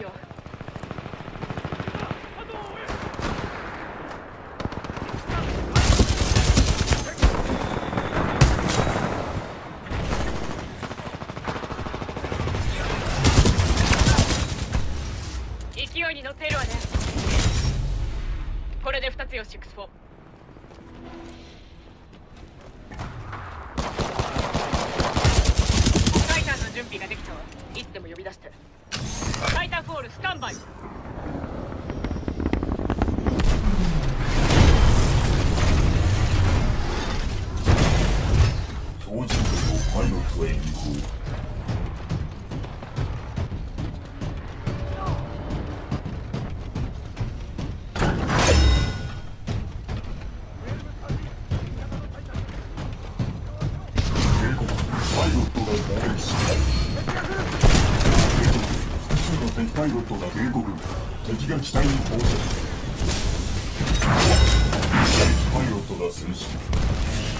よ。に乗ってる64準備ができたわ。いつでも呼び出して。タイタールスタンバイ。のパイロットへ移行するし。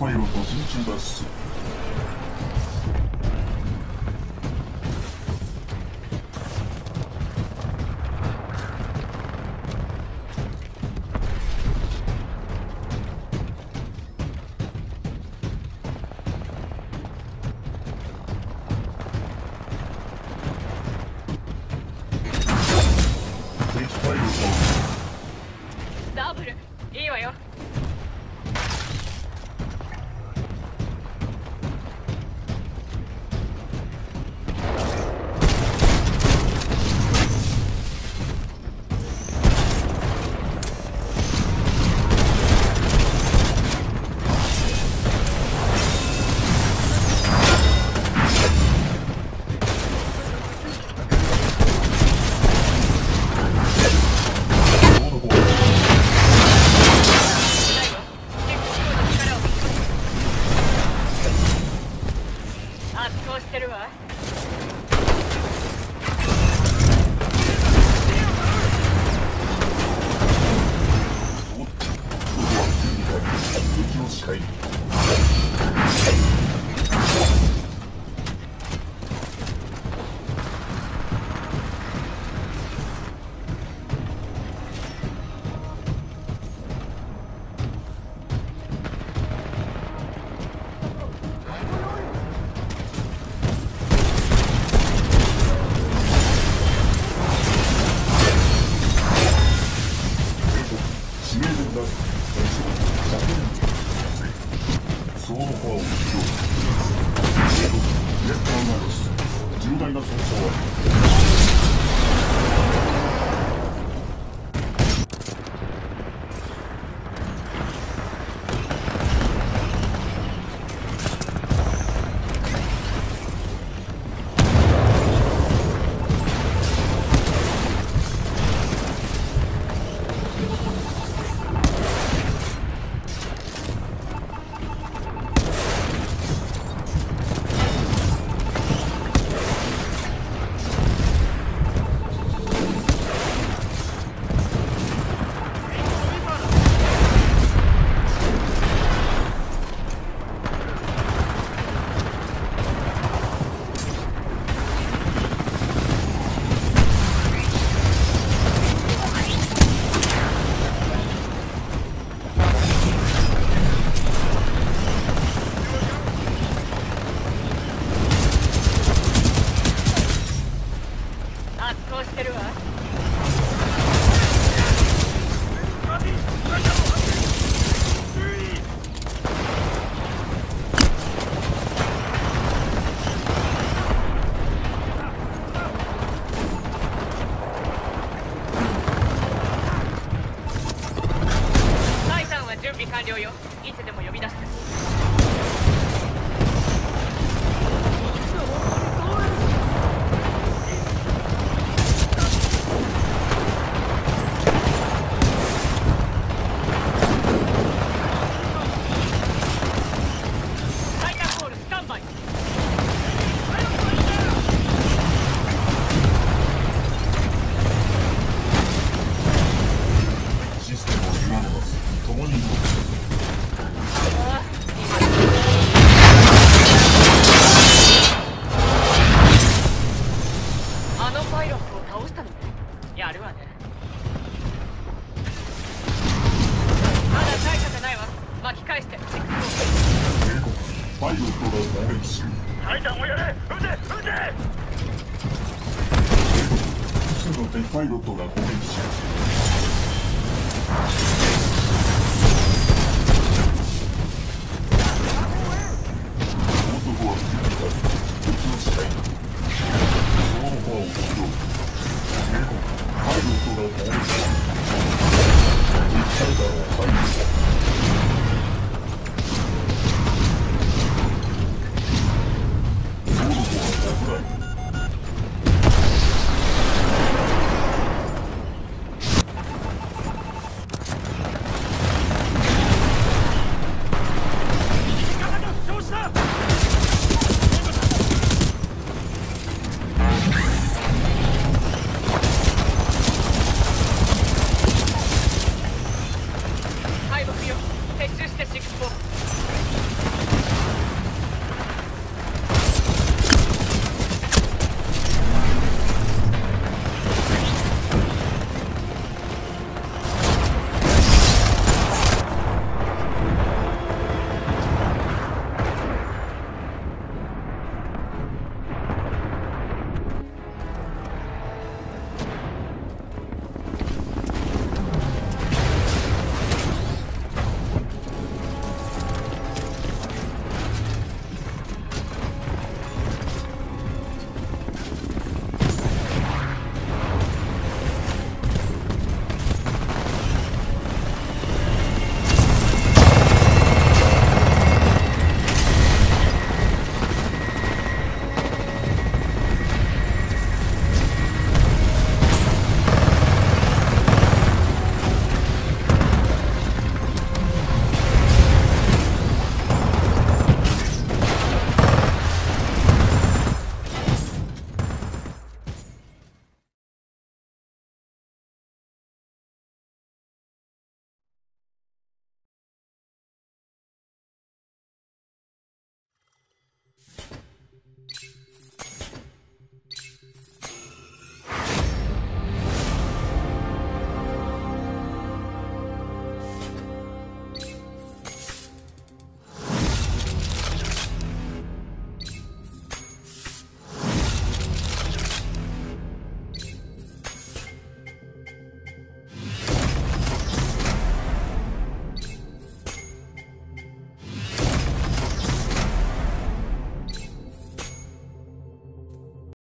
своего.